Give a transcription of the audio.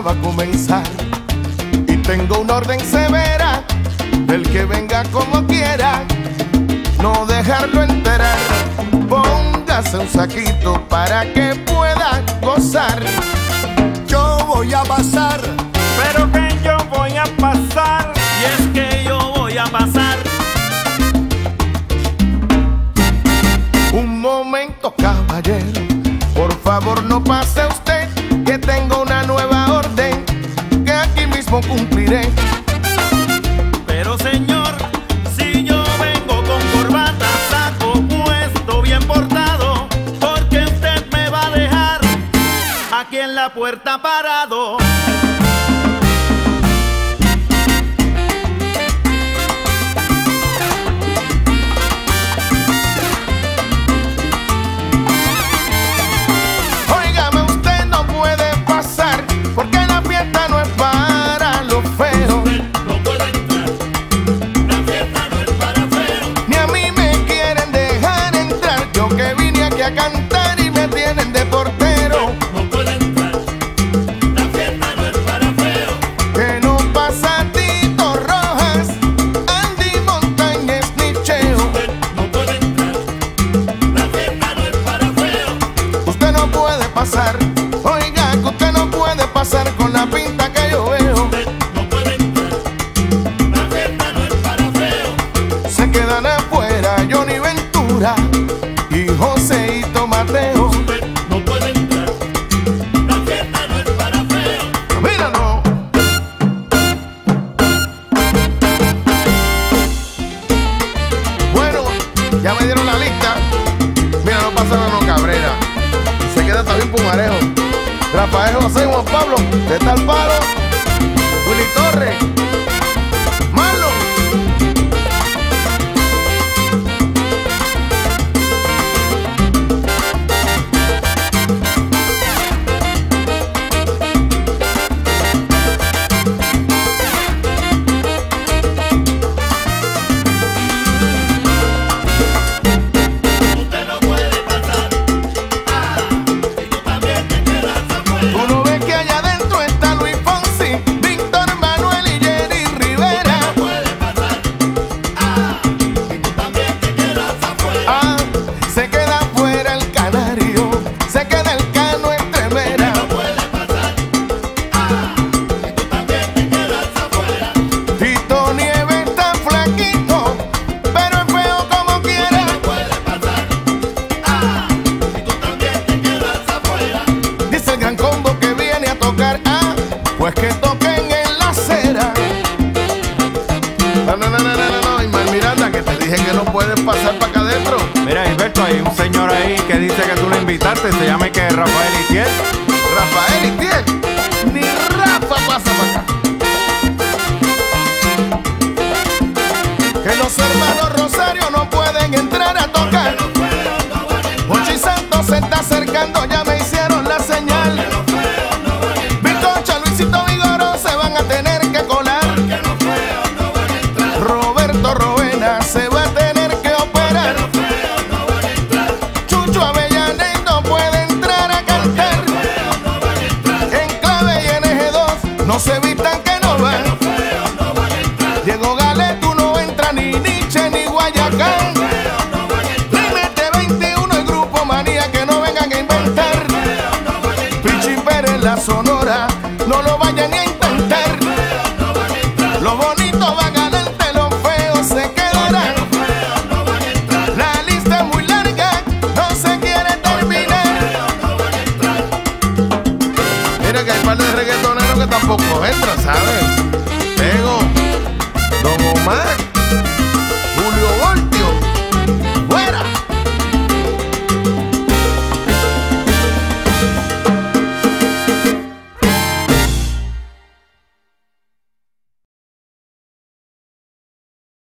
va a comenzar. Y tengo una orden severa del que venga como quiera, no dejarlo enterar. Póngase un saquito para que pueda gozar. Yo voy a pasar, cumpliré. Pero señor, si yo vengo con corbata, saco puesto, bien portado, porque usted me va a dejar aquí en la puerta parado. Que Joseito Mateo. Mira, no. Bueno, ya me dieron la lista. Mira, no pasa nada, no Cabrera. Se queda también Pumarejo. Rafael José Juan Pablo, de tal palo. Tú pues que toquen en la acera. No, no, no, no, no, no, Ismael Miranda, que te dije que no puedes pasar para acá adentro. Mira, Gilberto, hay un señor ahí que dice que tú lo invitaste, se llama que Rafael Itiel. Rafael Itiel, ni Rafa pasa para acá. Que los hermanos Rosario no pueden entrar a tocar. Ni Guayacán. Límite 21 el grupo manía que no vengan a inventar. Pichi Pérez la sonora, no lo vayan a intentar. Los bonitos van adelante, los feos se quedarán. La lista es muy larga, no se quiere terminar. Mira que hay par de reggaetoneros que tampoco entran.